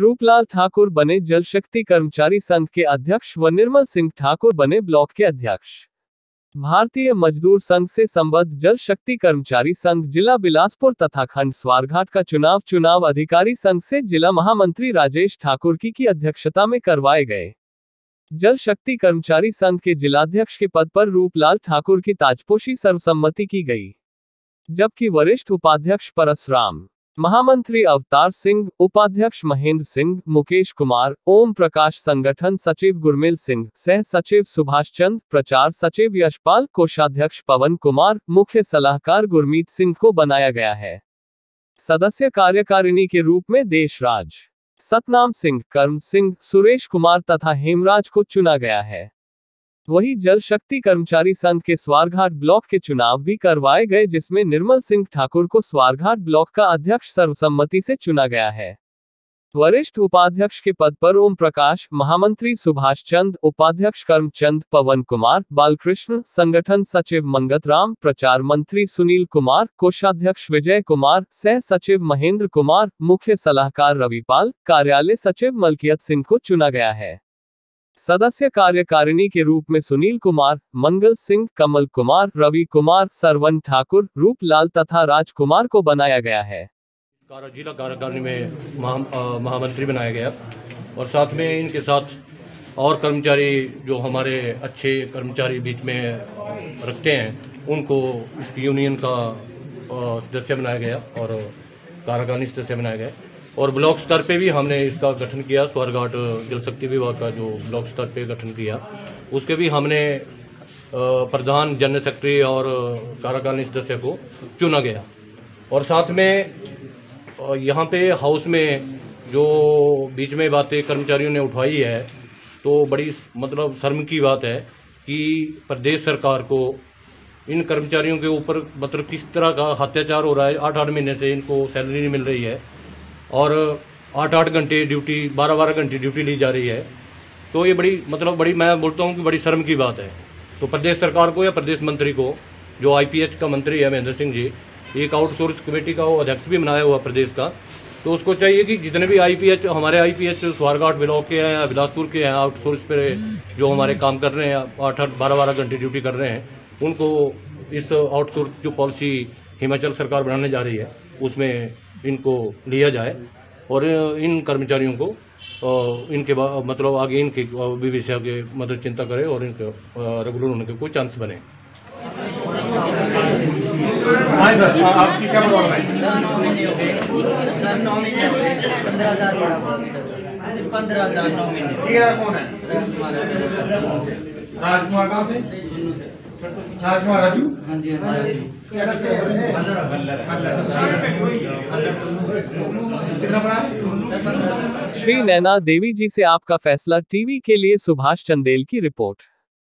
रूपलाल ठाकुर बने जल शक्ति कर्मचारी संघ के अध्यक्ष व निर्मल सिंह ठाकुर बने ब्लॉक के अध्यक्ष। भारतीय मजदूर संघ से संबद्ध जल शक्ति कर्मचारी संघ जिला बिलासपुर तथा खंड स्वारघाट का चुनाव चुनाव अधिकारी संघ से जिला महामंत्री राजेश ठाकुर की की अध्यक्षता में करवाए गए। जल शक्ति कर्मचारी संघ के जिलाध्यक्ष के पद पर रूपलाल ठाकुर की ताजपोशी सर्वसम्मति की गई। जबकि वरिष्ठ उपाध्यक्ष परसराम महामंत्री अवतार सिंह, उपाध्यक्ष महेंद्र सिंह, मुकेश कुमार, ओम प्रकाश संगठन सचिव गुरमिल सिंह, सह सचिव सुभाष चंद प्रचार सचिव यशपाल, कोषाध्यक्ष पवन कुमार, मुख्य सलाहकार गुरमीत सिंह को बनाया गया है। सदस्य कार्यकारिणी के रूप में देशराज। सतनाम सिंह, कर्म सिंह, सुरेश कुमार तथा हेमराज को चुना गया है। वही जल शक्ति कर्मचारी संघ के स्वारघाट ब्लॉक के चुनाव भी करवाए गए, जिसमें निर्मल सिंह ठाकुर को स्वारघाट ब्लॉक का अध्यक्ष सर्वसम्मति से चुना गया है। वरिष्ठ उपाध्यक्ष के पद पर ओम प्रकाश महामंत्री सुभाष चंद उपाध्यक्ष कर्मचंद पवन कुमार, बालकृष्ण, संगठन सचिव मंगत राम, प्रचार मंत्री सुनील कुमार, कोषाध्यक्ष विजय कुमार, सह सचिव महेंद्र कुमार, मुख्य सलाहकार रविपाल कार्यालय सचिव मलकियत सिंह को चुना गया है। सदस्य कार्यकारिणी के रूप में सुनील कुमार मंगल सिंह कमल कुमार रवि कुमार सरवन ठाकुर रूपलाल तथा राजकुमार को बनाया गया है। जिला कार्यकारिणी में महा, महामंत्री बनाया गया। और साथ में इनके साथ और कर्मचारी जो हमारे अच्छे कर्मचारी बीच में रखते हैं उनको इस यूनियन का सदस्य बनाया गया और कार्यकारिणी सदस्य बनाया गया। और ब्लॉक स्तर पे भी हमने इसका गठन किया स्वर्घाट जल शक्ति विभाग का जो ब्लॉक स्तर पे गठन किया। उसके भी हमने प्रधान जनरल सेक्रेटरी और कार्यकारिणी सदस्य को चुना गया। और साथ में यहाँ पे हाउस में जो बीच में बातें कर्मचारियों ने उठाई है तो बड़ी मतलब शर्म की बात है कि प्रदेश सरकार को इन कर्मचारियों के ऊपर मतलब किस तरह का अत्याचार हो रहा है, आठ आठ महीने से इनको सैलरी नहीं मिल रही है। और आठ आठ घंटे ड्यूटी, बारह बारह घंटे ड्यूटी ली जा रही है। तो ये बड़ी मतलब बड़ी, मैं बोलता हूँ कि बड़ी शर्म की बात है। तो प्रदेश सरकार को या प्रदेश मंत्री को, जो आईपीएच का मंत्री है महेंद्र सिंह जी, एक आउटसोर्स कमेटी का वो अध्यक्ष भी बनाया हुआ प्रदेश का। तो उसको चाहिए कि जितने भी आईपीएच हमारे आईपीएच स्वारघाट ब्लॉक के हैं, बिलासपुर के हैं आउटसोर्स पे जो हमारे काम कर रहे हैं, आठ आठ, बारह बारह घंटे ड्यूटी कर रहे हैं, उनको इस आउटसोर्स जो पॉलिसी हिमाचल सरकार बनाने जा रही है उसमें इनको लिया जाए और इन कर्मचारियों को इनके मतलब आगे इनके भविष्य के मतलब चिंता करें और इनके रेगुलर होने के कोई चांस बने। आपकी क्या पंद्रह हज़ार नौ महीने। कौन है? राजकुमार कहाँ से? राजू? हाँ जी श्री नैना देवी जी से आपका फैसला टीवी के लिए सुभाष चंदेल की रिपोर्ट।